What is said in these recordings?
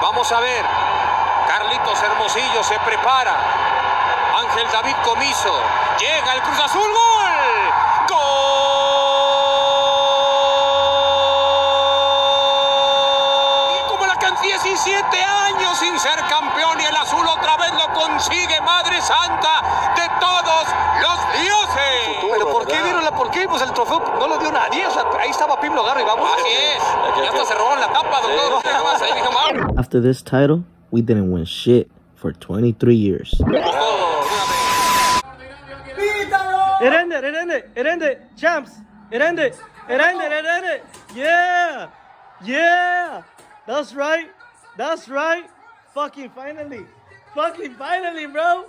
Vamos a ver. Carlitos Hermosillo se prepara. Ángel David Comiso. Llega el Cruz Azul. ¡Gol! ¡Gol! Y como la can 17 años sin ser campeón y el azul otra vez lo consigue, Madre Santa de todos los dioses. Pero ¿por qué vieron la por qué? Pues el trofeo no lo dio nadie. O sea, ahí estaba Pim Logarro y vamos. Así es. After this title, we didn't win shit for 23 years. It ended, it ended, it ended, champs, it ended, it ended, it ended, yeah, yeah, that's right, that's right, fucking finally, fucking finally, bro.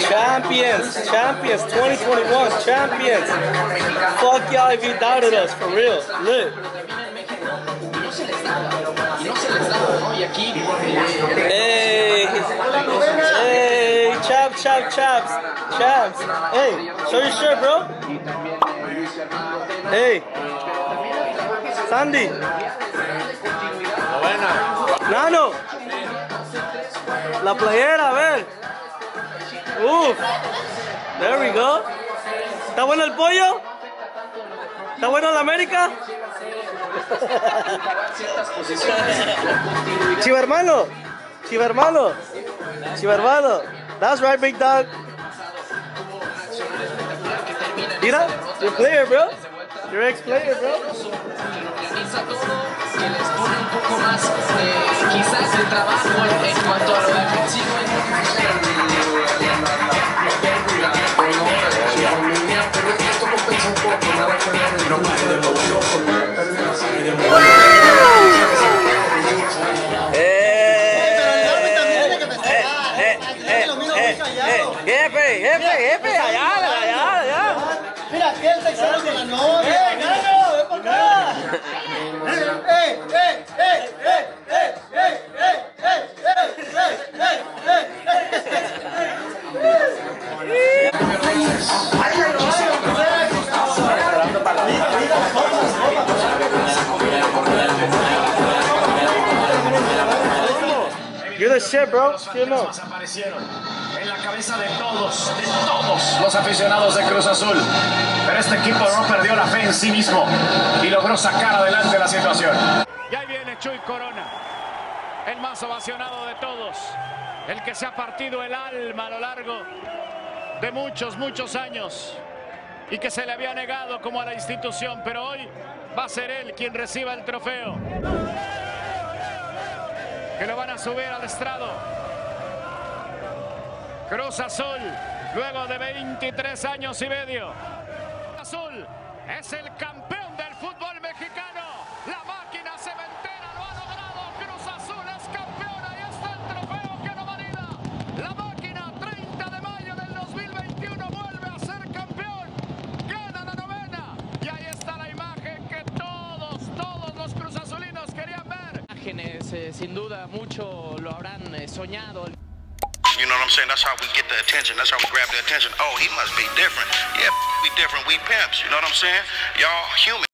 Champions, champions, 2021, champions. Fuck y'all if you doubted us, for real. Look. Hey, hey, chaps, chaps, chaps, chaps. Hey, show your shirt, bro. Hey, Sandy. Nano. La playera, a ver. Uf. There we go. ¿Está bueno el pollo? ¿Está bueno la América? Chiva hermano. Hermano. That's right, big dog. Mira, your player, bro. Your ex-player, bro. Quizás el trabajo en, en cuanto a lo defensivo Jefe, jefe, jefe, allá, allá, allá. Mira, que él se exageró con la novia. You're the shit, bro. You know. Desaparecieron en la cabeza de todos, de todos los aficionados de Cruz Azul. Pero este equipo no perdió la fe en sí mismo y logró sacar adelante la situación. Y ahí viene Chuy Corona, el más ovacionado de todos, el que se ha partido el alma a lo largo de muchos, muchos años y que se le había negado como a la institución, pero hoy va a ser él quien reciba el trofeo. Que lo van a subir al estrado. Cruz Azul, luego de 23 años y medio. Azul es el campeón del fútbol mexicano. La máquina cementera lo ha logrado. Cruz Azul es campeona y está el trofeo que no valida. La máquina, 30 de mayo del 2021, vuelve a ser campeón. Gana la novena. Y ahí está la imagen que todos, todos los cruzazulinos querían ver. Eh, sin duda mucho lo habrán eh, soñado You know what I'm saying? That's how we get the attention. That's how we grab the attention. Oh, he must be different. Yeah, we different. We pimps. You know what I'm saying? Y'all human.